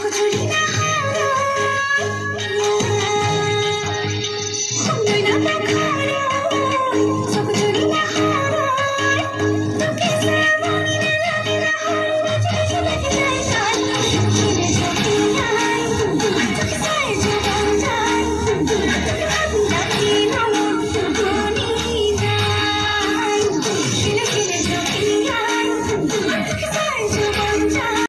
我的力